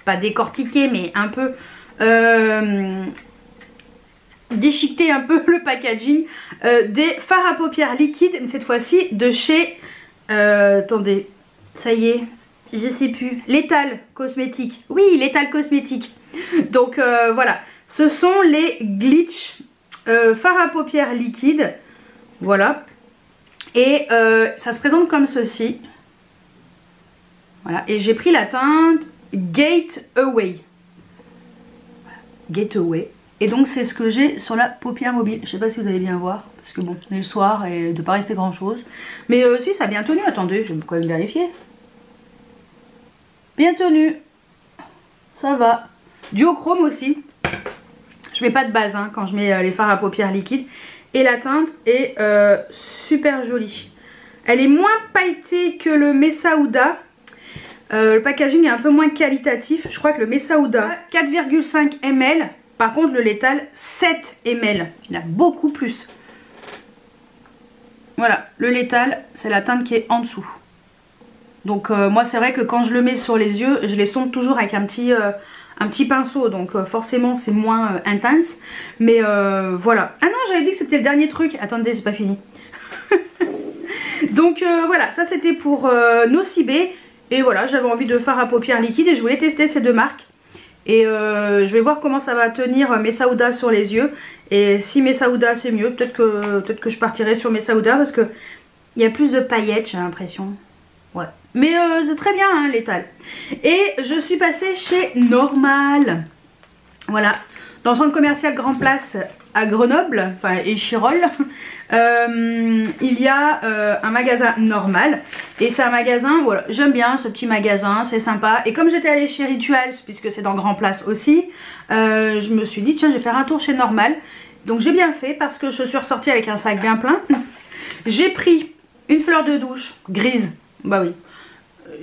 pas décortiqué mais un peu euh, déchiqueté un peu le packaging des fards à paupières liquides mais cette fois-ci de chez euh, attendez, ça y est, je sais plus. L'étal cosmétique. Oui, l'étal cosmétique. Donc euh, voilà, ce sont les glitch euh, fard à paupières liquides. Voilà. Et euh, ça se présente comme ceci. Voilà. Et j'ai pris la teinte Gate Away. Gate Away. Et donc c'est ce que j'ai sur la paupière mobile. Je sais pas si vous allez bien voir. Parce que bon, on est le soir et de pas rester grand chose. Mais euh, si ça a bien tenu. Attendez, je vais quand même vérifier. Bien tenu. Ça va. Duochrome aussi. Je mets pas de base hein, quand je mets euh, les fards à paupières liquides. Et la teinte est euh, super jolie. Elle est moins pailletée que le Messaouda. Euh, le packaging est un peu moins qualitatif. Je crois que le Messaouda 4,5 ml. Par contre le létal 7 ml. Il a beaucoup plus. Voilà, le létal c'est la teinte qui est en dessous. Donc moi c'est vrai que quand je le mets sur les yeux, je les sonde toujours avec un petit, petit pinceau. Donc euh, forcément c'est moins euh, intense. Mais euh, voilà. Ah non j'avais dit que c'était le dernier truc. Attendez c'est pas fini. Donc voilà ça c'était pour Nocibé et voilà j'avais envie de faire à paupières liquide et je voulais tester ces deux marques et je vais voir comment ça va tenir mes Saouda sur les yeux et si mes Saouda c'est mieux peut-être que, peut que je partirai sur mes Saouda parce que il y a plus de paillettes j'ai l'impression ouais mais euh, c'est très bien hein, l'étal. Et je suis passée chez Normal. Voilà. Dans le centre commercial Grand Place à Grenoble, enfin et Chirol, euh, il y a euh, un magasin normal. Et c'est un magasin, voilà, j'aime bien ce petit magasin, c'est sympa. Et comme j'étais allée chez Rituals, puisque c'est dans Grand Place aussi, je me suis dit, tiens, je vais faire un tour chez Normal. Donc j'ai bien fait parce que je suis ressortie avec un sac bien plein. j'ai pris une fleur de douche grise, bah oui,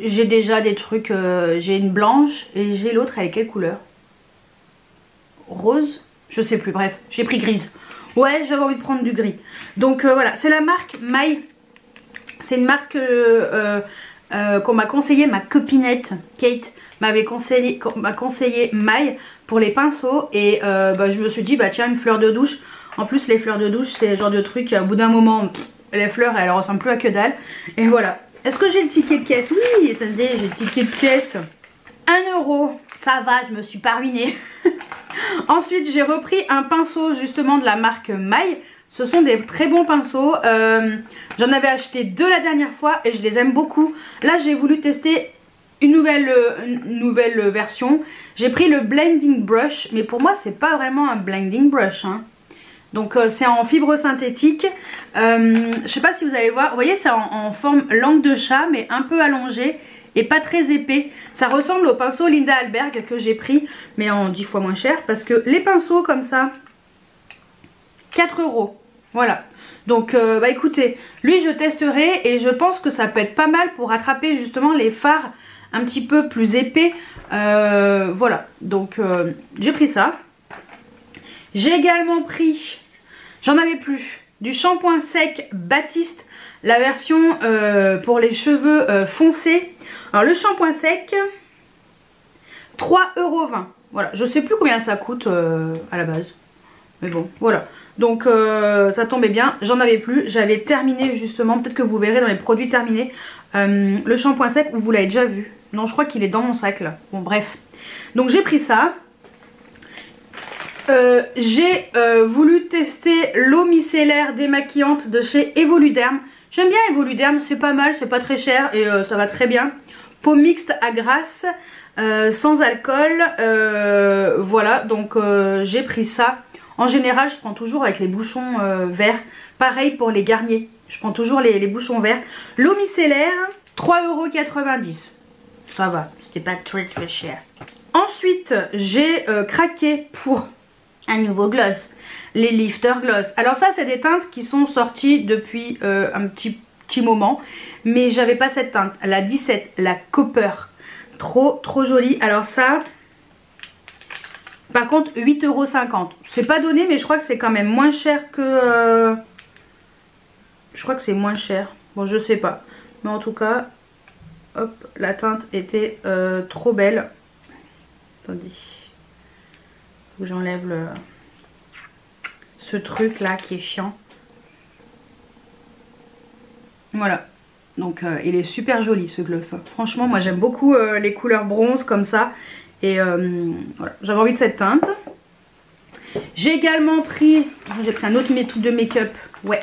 j'ai déjà des trucs, euh, j'ai une blanche et j'ai l'autre, est quelle couleur? Rose Je sais plus, bref, j'ai pris grise. Ouais, j'avais envie de prendre du gris. Donc euh, voilà, c'est la marque My. C'est une marque euh, qu'on m'a conseillé, ma copinette Kate m'avait conseillé, m'a conseillé My pour les pinceaux. Et bah, je me suis dit, bah tiens, une fleur de douche. En plus, les fleurs de douche, c'est le genre de truc, au bout d'un moment, les fleurs, elles ressemblent plus à que dalle. Et voilà, est-ce que j'ai le ticket de caisse? Oui, attendez, j'ai le ticket de caisse. 1 euro, ça va, je me suis pas. Ensuite, j'ai repris un pinceau justement de la marque Maille. Ce sont des très bons pinceaux. Euh, j'en avais acheté deux la dernière fois et je les aime beaucoup. Là, j'ai voulu tester une nouvelle, une nouvelle version. J'ai pris le Blending Brush, mais pour moi, c'est pas vraiment un Blending Brush. Hein. Donc euh, c'est en fibre synthétique. Euh, je sais pas si vous allez voir. Vous voyez c'est en, forme langue de chat mais un peu allongée pas très épais. Ça ressemble au pinceau Linda Alberg que j'ai pris mais en 10 fois moins cher parce que les pinceaux comme ça 4 euros. Voilà. Donc euh, bah écoutez, lui je testerai et je pense que ça peut être pas mal pour attraper justement les fards un petit peu plus épais. voilà. Donc j'ai pris ça. J'ai également pris, j'en avais plus, du shampoing sec Baptiste, la version euh, pour les cheveux euh, foncés. Alors le shampoing sec, 3,20€. Voilà, je sais plus combien ça coûte euh, à la base. Mais bon, voilà. Donc ça tombait bien, j'en avais plus. J'avais terminé justement, peut-être que vous verrez dans les produits terminés, le shampoing sec, vous l'avez déjà vu. Non, je crois qu'il est dans mon sac là. Bon, bref. Donc j'ai pris ça. Euh, j'ai euh, voulu tester l'eau micellaire démaquillante de chez Evoluderm. J'aime bien Evoluderm, c'est pas mal, c'est pas très cher et euh, ça va très bien. Mixte à grasse, sans alcool. voilà, donc j'ai pris ça. En général, je prends toujours avec les bouchons verts. Pareil pour les garniers, je prends toujours les, bouchons verts. L'eau micellaire, 3,90€. Ça va, c'était pas très très cher. Ensuite, j'ai craqué pour un nouveau gloss. Les Lifter Gloss. Alors ça, c'est des teintes qui sont sorties depuis euh, un petit, petit moment. Mais j'avais pas cette teinte. La 17, la Copper. Trop, trop jolie. Alors ça, par contre, 8,50€. C'est pas donné, mais je crois que c'est quand même moins cher que... Euh, je crois que c'est moins cher. Bon, je sais pas. Mais en tout cas, hop, la teinte était euh, trop belle. Attendez j'enlève le ce truc là qui est chiant. Voilà. Donc euh, il est super joli ce gloss. Franchement moi j'aime beaucoup euh, les couleurs bronze comme ça. Et euh, voilà, j'avais envie de cette teinte. J'ai également pris, j'ai pris un autre truc de make-up. Ouais.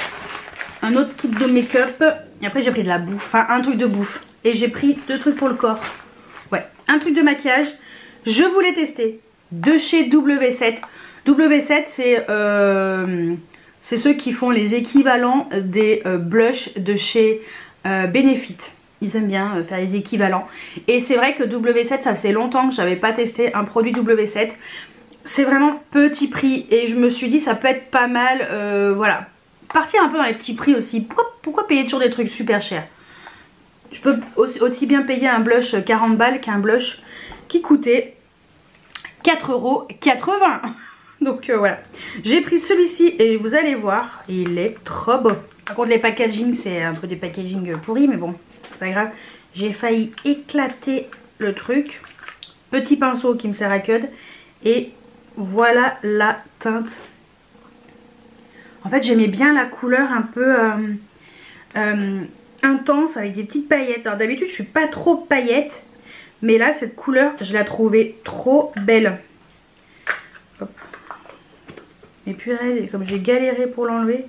un autre truc de make-up. Et après j'ai pris de la bouffe, enfin un truc de bouffe. Et j'ai pris deux trucs pour le corps. Ouais, un truc de maquillage. Je voulais tester de chez W7. W7 c'est c'est ceux qui font les équivalents des euh, blushs de chez euh, Benefit. Ils aiment bien faire les équivalents. Et c'est vrai que W7, ça faisait longtemps que j'avais pas testé un produit W7. C'est vraiment petit prix et je me suis dit ça peut être pas mal. voilà, partir un peu dans les petits prix aussi. Pourquoi, pourquoi payer toujours des trucs super chers? Je peux aussi, bien payer un blush 40 balles qu'un blush qui coûtait 4,80€. Donc euh, voilà. J'ai pris celui-ci et vous allez voir, il est trop beau. Par contre les packaging c'est un peu des packaging pourris mais bon, c'est pas grave. J'ai failli éclater le truc. Petit pinceau qui me sert à code. Et voilà la teinte en fait, j'aimais bien la couleur un peu euh, euh, intense avec des petites paillettes. Alors d'habitude, je suis pas trop paillettes. Mais là, cette couleur, je la trouvais trop belle. Et puis, comme j'ai galéré pour l'enlever.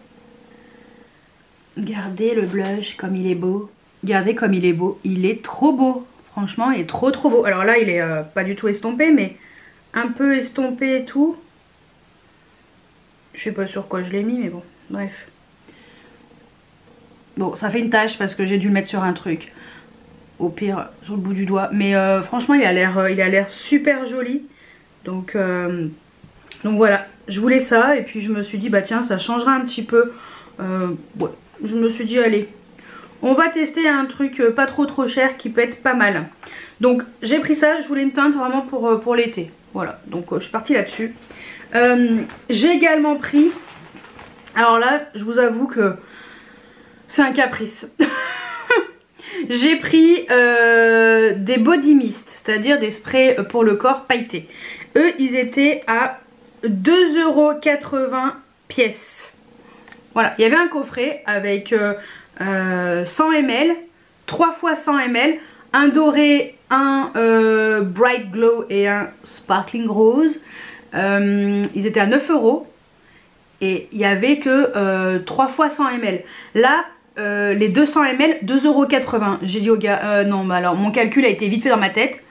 Regardez le blush comme il est beau. Regardez comme il est beau. Il est trop beau. Franchement, il est trop trop beau. Alors là, il est euh, pas du tout estompé, mais un peu estompé et tout. Je sais pas sur quoi je l'ai mis, mais bon, bref. Bon, ça fait une tâche parce que j'ai dû le mettre sur un truc. Au pire, sur le bout du doigt. Mais euh, franchement, il a l'air euh, il a l'air super joli. Donc, donc voilà, je voulais ça. Et puis je me suis dit, bah tiens, ça changera un petit peu. ouais, je me suis dit, allez, on va tester un truc pas trop trop cher qui peut être pas mal. Donc j'ai pris ça, je voulais une teinte vraiment pour, pour l'été. Voilà, donc je suis partie là-dessus. Euh, j'ai également pris, alors là je vous avoue que c'est un caprice. j'ai pris euh, des body mist, c'est-à-dire des sprays pour le corps pailletés. Eux ils étaient à 2,80€ pièce. Voilà, il y avait un coffret avec 100 ml, 3 fois 100 ml, un doré, un euh, bright glow et un sparkling rose. Euh, ils étaient à 9 euros et il n'y avait que 3 euh, fois 100 ml. Là, les 200 ml, 2,80 euros. J'ai dit au gars, non, mais alors mon calcul a été vite fait dans ma tête.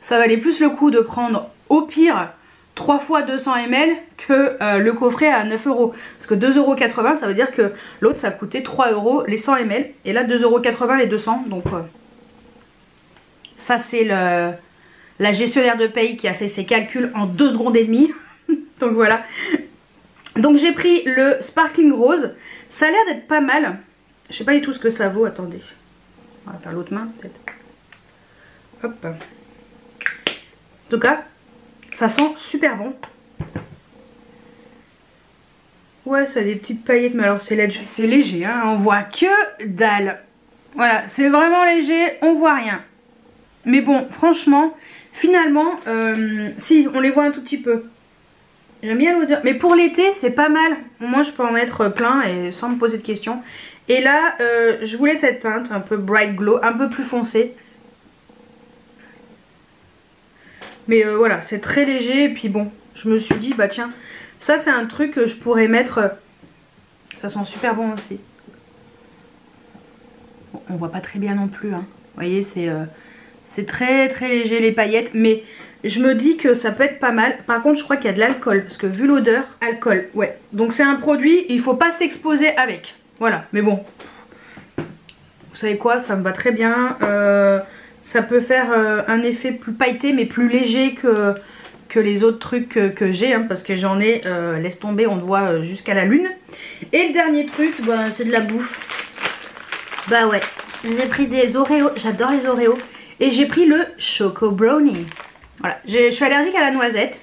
Ça valait plus le coup de prendre au pire 3 fois 200 ml que le coffret à 9 euros. Parce que 2,80 euros, ça veut dire que l'autre ça coûtait 3 euros les 100 ml. Et là 2,80 euros les 200. Donc ça c'est la gestionnaire de paye qui a fait ses calculs en 2 secondes et demie. Donc voilà. Donc j'ai pris le Sparkling Rose. Ça a l'air d'être pas mal. Je sais pas du tout ce que ça vaut. Attendez. On va faire l'autre main peut-être. Hop. En tout cas, ça sent super bon. Ouais, ça a des petites paillettes, mais alors c'est léger. C'est léger, hein. On voit que dalle. Voilà, c'est vraiment léger, on voit rien. Mais bon, franchement, Finalement, euh, si, on les voit un tout petit peu. J'aime bien l'odeur. Mais pour l'été, c'est pas mal. Moi, je peux en mettre plein et sans me poser de questions. Et là, euh, je voulais cette teinte un peu bright glow, un peu plus foncée. Mais euh, voilà, c'est très léger. Et puis bon, je me suis dit, bah tiens, ça c'est un truc que je pourrais mettre. Ça sent super bon aussi. on voit pas très bien non plus. Hein. Vous voyez, c'est... C'est très très léger les paillettes mais je me dis que ça peut être pas mal. Par contre je crois qu'il y a de l'alcool parce que vu l'odeur, alcool, ouais. Donc c'est un produit, il faut pas s'exposer avec. Voilà, mais bon. Vous savez quoi, ça me va très bien. Euh, ça peut faire euh, un effet plus pailleté mais plus léger que, que les autres trucs que, j'ai. Hein, parce que j'en ai, euh, laisse tomber, on le voit jusqu'à la lune. Et le dernier truc, bah, c'est de la bouffe. Bah ouais, j'ai pris des Oreos, j'adore les Oreos. Et j'ai pris le Choco Brownie. Voilà, je suis allergique à la noisette.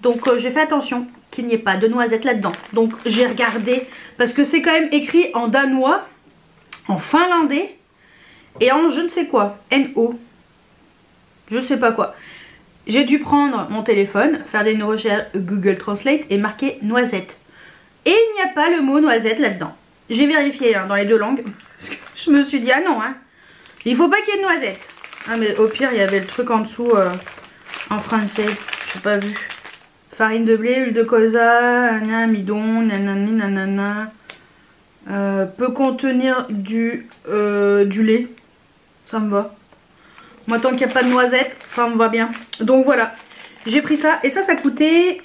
Donc euh, j'ai fait attention qu'il n'y ait pas de noisette là-dedans. Donc j'ai regardé, parce que c'est quand même écrit en danois, en finlandais, et en je ne sais quoi, N-O. Je sais pas quoi. J'ai dû prendre mon téléphone, faire des recherches Google Translate et marquer noisette. Et il n'y a pas le mot noisette là-dedans. J'ai vérifié hein, dans les deux langues. je me suis dit, ah non, hein. Il faut pas qu'il y ait de noisette. Ah mais au pire il y avait le truc en dessous euh, en français. J'ai pas vu. Farine de blé, huile de colza, midon, nanani, nanana. peut contenir du, euh, du lait. Ça me va. Moi, tant qu'il n'y a pas de noisettes, ça me va bien. Donc voilà, j'ai pris ça. Et ça, ça coûtait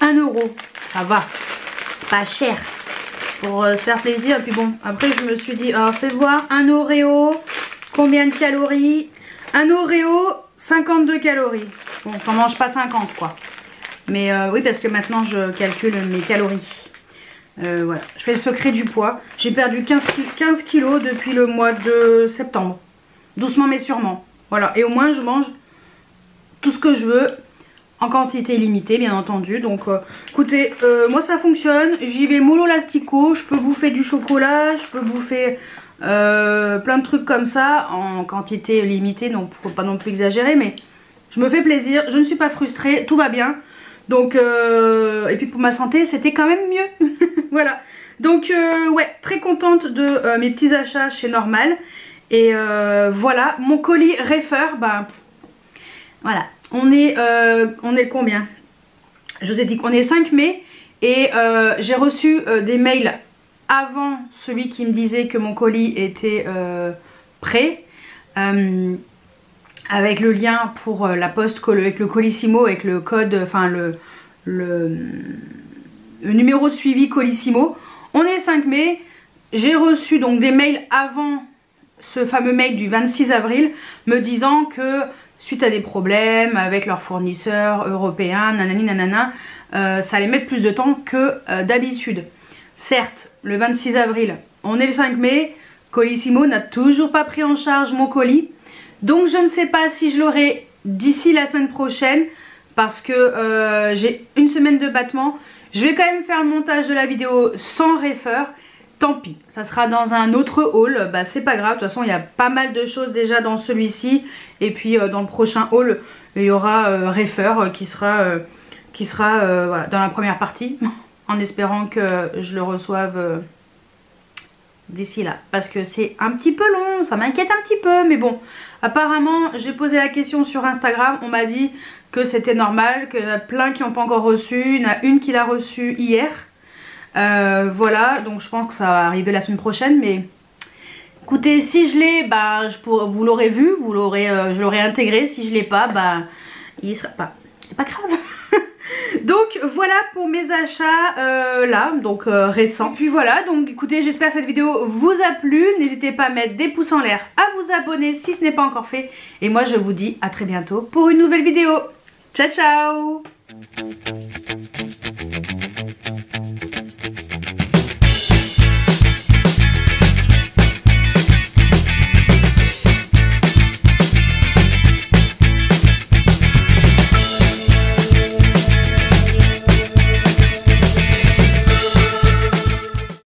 1 euro. Ça va, c'est pas cher. Pour se faire plaisir. Et puis bon, après, je me suis dit, ah, fais voir, un Oreo, combien de calories? Un Oreo, 52 calories. Bon, on mange pas 50, quoi. Mais euh, oui, parce que maintenant, je calcule mes calories. Euh, voilà, je fais le secret du poids. J'ai perdu 15, 15 kilos depuis le mois de septembre. Doucement mais sûrement. Voilà, et au moins je mange tout ce que je veux en quantité limitée bien entendu. Donc euh, écoutez, moi ça fonctionne. J'y vais mollo lastico. Je peux bouffer du chocolat, je peux bouffer plein de trucs comme ça en quantité limitée. Donc faut pas non plus exagérer mais je me fais plaisir. Je ne suis pas frustrée, tout va bien. Donc, euh, et puis pour ma santé, c'était quand même mieux. voilà. Donc, euh, ouais, très contente de euh, mes petits achats chez Normal. Et voilà, mon colis Refer, bah, voilà. On est, on est combien? Je vous ai dit qu'on est 5 mai. Et j'ai reçu des mails avant celui qui me disait que mon colis était prêt avec le lien pour euh, la poste avec le Colissimo, avec le code, enfin le, numéro de suivi Colissimo. On est le 5 mai, j'ai reçu donc des mails avant ce fameux mail du 26 avril me disant que suite à des problèmes avec leurs fournisseurs européens, nanani nanana, euh, ça allait mettre plus de temps que euh, d'habitude. Certes, le 26 avril, on est le 5 mai, Colissimo n'a toujours pas pris en charge mon colis. Donc je ne sais pas si je l'aurai d'ici la semaine prochaine parce que euh, j'ai une semaine de battement. Je vais quand même faire le montage de la vidéo sans refer. Tant pis, ça sera dans un autre haul, bah c'est pas grave, de toute façon il y a pas mal de choses déjà dans celui-ci. Et puis euh, dans le prochain haul il y aura euh, sera, qui sera dans la première partie en espérant que je le reçoive d'ici là. Parce que c'est un petit peu long, ça m'inquiète un petit peu mais bon apparemment j'ai posé la question sur Instagram, on m'a dit que c'était normal, qu'il y en a plein qui n'ont pas encore reçu, il y en a une qui l'a reçu hier. Euh, voilà donc je pense que ça va arriver la semaine prochaine mais écoutez si je l'ai bah vous l'aurez vu, euh, je l'aurai intégré, si je l'ai pas bah il sera pas, c'est pas grave Donc voilà pour mes achats euh, là, donc euh, récents. Puis voilà, donc écoutez, j'espère que cette vidéo vous a plu. N'hésitez pas à mettre des pouces en l'air, à vous abonner si ce n'est pas encore fait. Et moi je vous dis à très bientôt pour une nouvelle vidéo. Ciao ciao